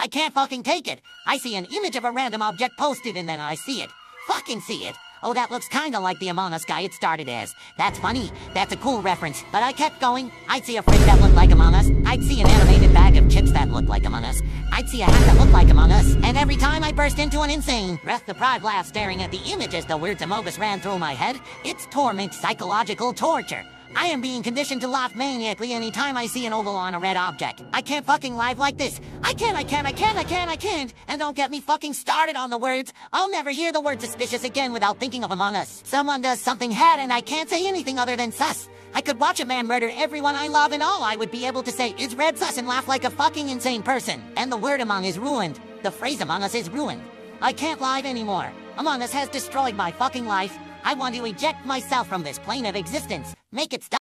I can't fucking take it. I see an image of a random object posted and then I see it. Fucking see it. Oh, that looks kinda like the Among Us guy it started as. That's funny. That's a cool reference. But I kept going. I'd see a fridge that looked like Among Us. I'd see an animated bag of chips that looked like Among Us. I'd see a hat that looked like Among Us. And every time I burst into an insane, breath-deprived laugh staring at the image as the words Among Us ran through my head. It's torment, psychological torture. I am being conditioned to laugh maniacally anytime I see an oval on a red object. I can't fucking live like this. I can't, I can't, I can't, I can't, I can't. And don't get me fucking started on the words. I'll never hear the word suspicious again without thinking of Among Us. Someone does something bad and I can't say anything other than sus. I could watch a man murder everyone I love and all I would be able to say is red sus and laugh like a fucking insane person. And the word Among is ruined. The phrase Among Us is ruined. I can't live anymore. Among Us has destroyed my fucking life. I want to eject myself from this plane of existence. Make it stop.